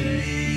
Jesus.